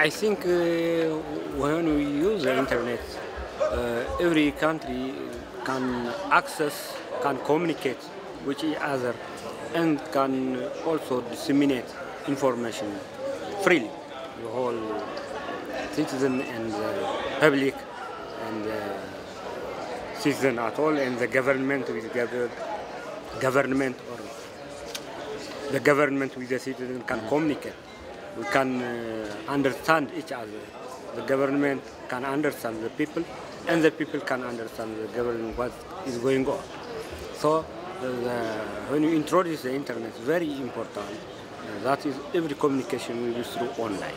I think uh, when we use the internet, uh, every country can access, can communicate with each other, and can also disseminate information freely. The whole citizen and the public and the citizen at all, and the government with gov- government or the government with the citizen can communicate. We can uh, understand each other. The government can understand the people, and the people can understand the government what is going on. So, the, when you introduce the internet, it's very important. Uh, that is every communication will be through online.